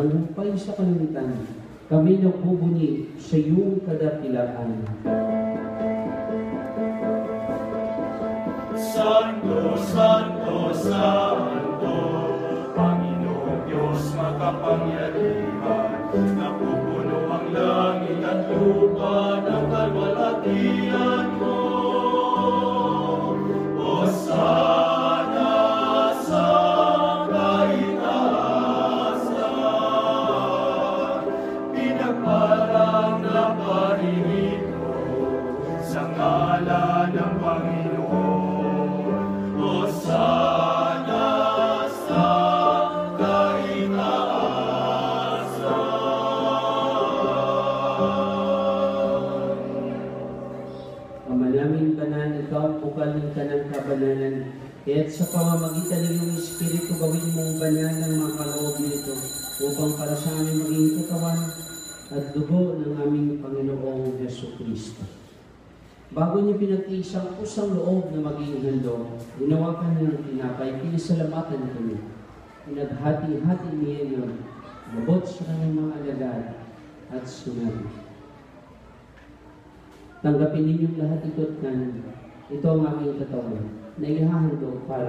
walang humpay sa kalangitan, kami nagbubuni sa iyong kadakilaan. Santo, Santo, Santo, Panginoong Diyos makapangyarihan, napupuno ang langit at lupa ng pinagpalang na paririto sa ngalan ng Panginoon. O sana sa kaitaasan. Ama namin banal, ikaw ang bukal ng kanang kabanalan. Kaya't sa pamamagitan ng iyong Espiritu, gawin mong banal ng mga kaloob nito upang para sa amin at dugo ng aming Panginoong Yeso Kristo. Bago niya pinagtiis ang pusang loob na maging handog, ginawakan niya ng tinapay, pinasalamatan kami. Pinaghati-hati niya yun, labot sa kanyang mga alagad at sinabi, Tanggapin ninyong lahat ito't kanan. Ito ang aming katawan na ihahandog para